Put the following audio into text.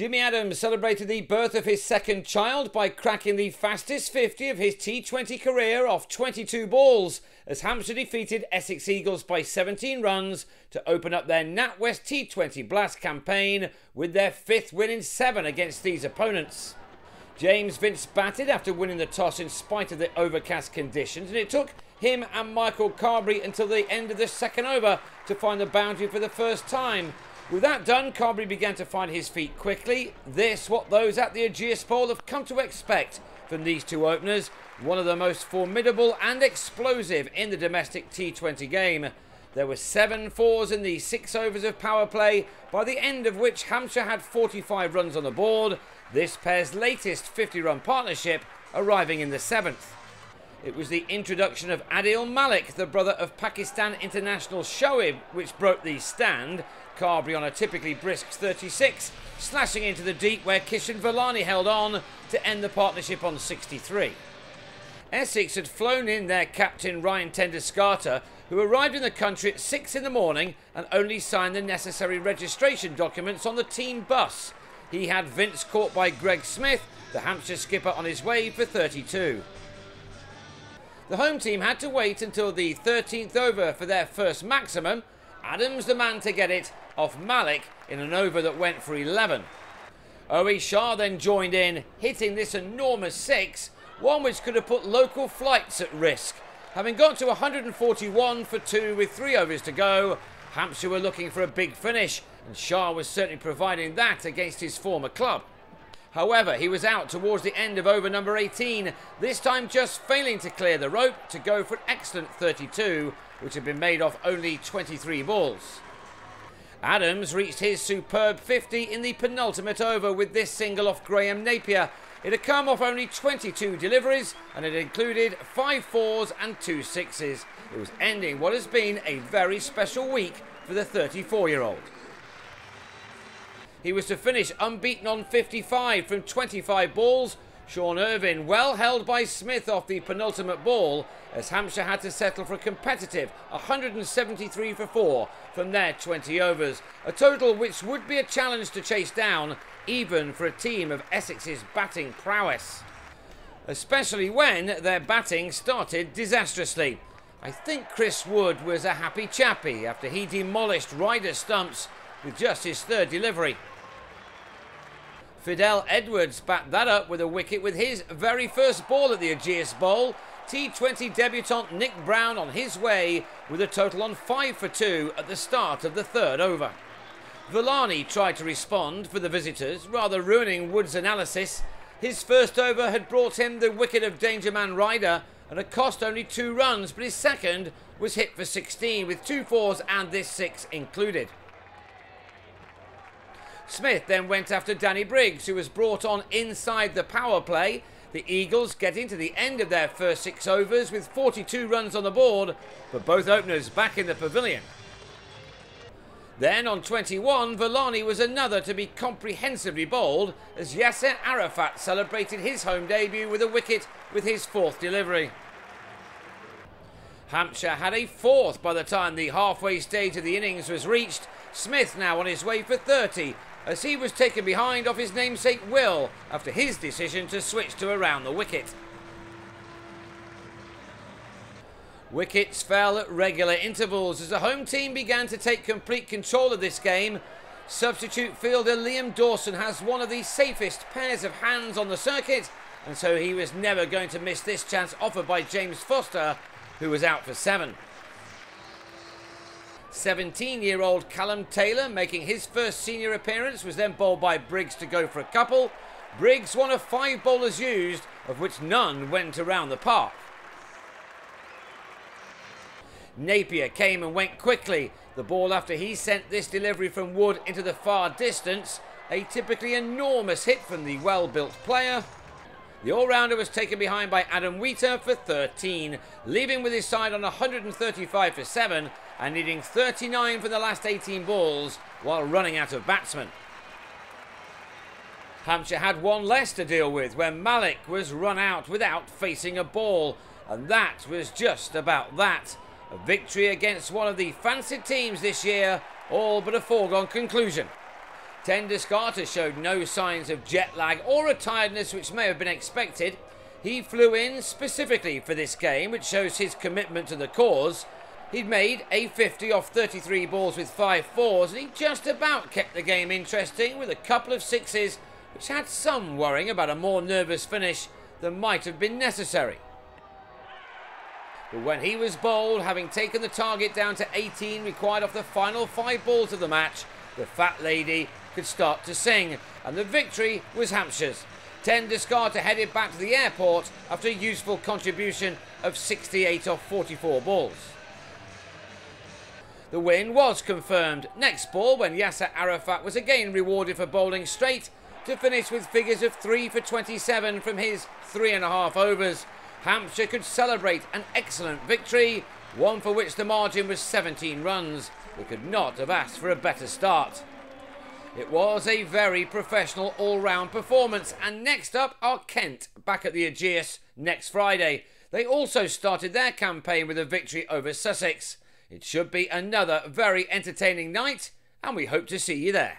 Jimmy Adams celebrated the birth of his second child by cracking the fastest 50 of his T20 career off 22 balls as Hampshire defeated Essex Eagles by 17 runs to open up their NatWest T20 Blast campaign with their fifth win in seven against these opponents. James Vince batted after winning the toss in spite of the overcast conditions and it took him and Michael Carberry until the end of the second over to find the boundary for the first time with that done, Carberry began to find his feet quickly. This, what those at the Ageas Bowl have come to expect from these two openers, one of the most formidable and explosive in the domestic T20 game. There were seven fours in the six overs of power play, by the end of which Hampshire had 45 runs on the board, this pair's latest 50 run partnership arriving in the seventh. It was the introduction of Adil Malik, the brother of Pakistan international Shoaib, which broke the stand. Carberry on a typically brisk 36, slashing into the deep where Kishen Velani held on to end the partnership on 63. Essex had flown in their captain Ryan Ten-Doeschate, who arrived in the country at 6 in the morning and only signed the necessary registration documents on the team bus. He had Vince caught by Greg Smith, the Hampshire skipper, on his way for 32. The home team had to wait until the 13th over for their first maximum. Adams the man to get it off Malik in an over that went for 11. Owais Shah then joined in, hitting this enormous six, one which could have put local flights at risk. Having got to 141 for two with three overs to go, Hampshire were looking for a big finish, and Shah was certainly providing that against his former club. However, he was out towards the end of over number 18, this time just failing to clear the rope to go for an excellent 32, which had been made off only 23 balls. Adams reached his superb 50 in the penultimate over with this single off Graham Napier. It had come off only 22 deliveries and it included five fours and two sixes. It was ending what has been a very special week for the 34 year old. He was to finish unbeaten on 55 from 25 balls. Sean Ervine well held by Smith off the penultimate ball as Hampshire had to settle for a competitive 173 for 4 from their 20 overs, a total which would be a challenge to chase down even for a team of Essex's batting prowess. Especially when their batting started disastrously. I think Chris Wood was a happy chappy after he demolished Ryder Stumps with just his third delivery. Fidel Edwards backed that up with a wicket with his very first ball at the Ageas Bowl. T20 debutant Nick Browne on his way with a total on 5 for 2 at the start of the third over. Velani tried to respond for the visitors, rather ruining Wood's analysis. His first over had brought him the wicket of Dangerman Ryder and had cost only two runs, but his second was hit for 16 with two fours and this six included. Smith then went after Danny Briggs, who was brought on inside the power play. The Eagles getting to the end of their first six overs with 42 runs on the board, but both openers back in the pavilion. Then on 21, Velani was another to be comprehensively bowled as Yasir Arafat celebrated his home debut with a wicket with his fourth delivery. Hampshire had a fourth by the time the halfway stage of the innings was reached. Smith now on his way for 30 as he was taken behind off his namesake Will after his decision to switch to around the wicket. Wickets fell at regular intervals as the home team began to take complete control of this game. Substitute fielder Liam Dawson has one of the safest pairs of hands on the circuit, and so he was never going to miss this chance offered by James Foster, who was out for seven. 17 year old Callum Taylor making his first senior appearance was then bowled by Briggs to go for a couple. Briggs one of five bowlers used, of which none went around the park. Napier came and went quickly. The ball after he sent this delivery from Wood into the far distance. A typically enormous hit from the well-built player. The all-rounder was taken behind by Adam Wheater for 13, leaving with his side on 135 for 7 and needing 39 for the last 18 balls while running out of batsmen. Hampshire had one less to deal with when Malik was run out without facing a ball, and that was just about that. A victory against one of the fancied teams this year, all but a foregone conclusion. Ten Doeschate showed no signs of jet lag or a tiredness which may have been expected. He flew in specifically for this game, which shows his commitment to the cause. He'd made a 50 off 33 balls with five fours, and he just about kept the game interesting with a couple of sixes, which had some worrying about a more nervous finish than might have been necessary. But when he was bowled, having taken the target down to 18 required off the final five balls of the match, the fat lady could start to sing, and the victory was Hampshire's. Ten Doeschate headed back to the airport after a useful contribution of 68 off 44 balls. The win was confirmed next ball when Yasir Arafat was again rewarded for bowling straight to finish with figures of 3 for 27 from his three and a half overs. Hampshire could celebrate an excellent victory, one for which the margin was 17 runs. We could not have asked for a better start. It was a very professional all-round performance and next up are Kent back at the Ageas next Friday. They also started their campaign with a victory over Sussex. It should be another very entertaining night and we hope to see you there.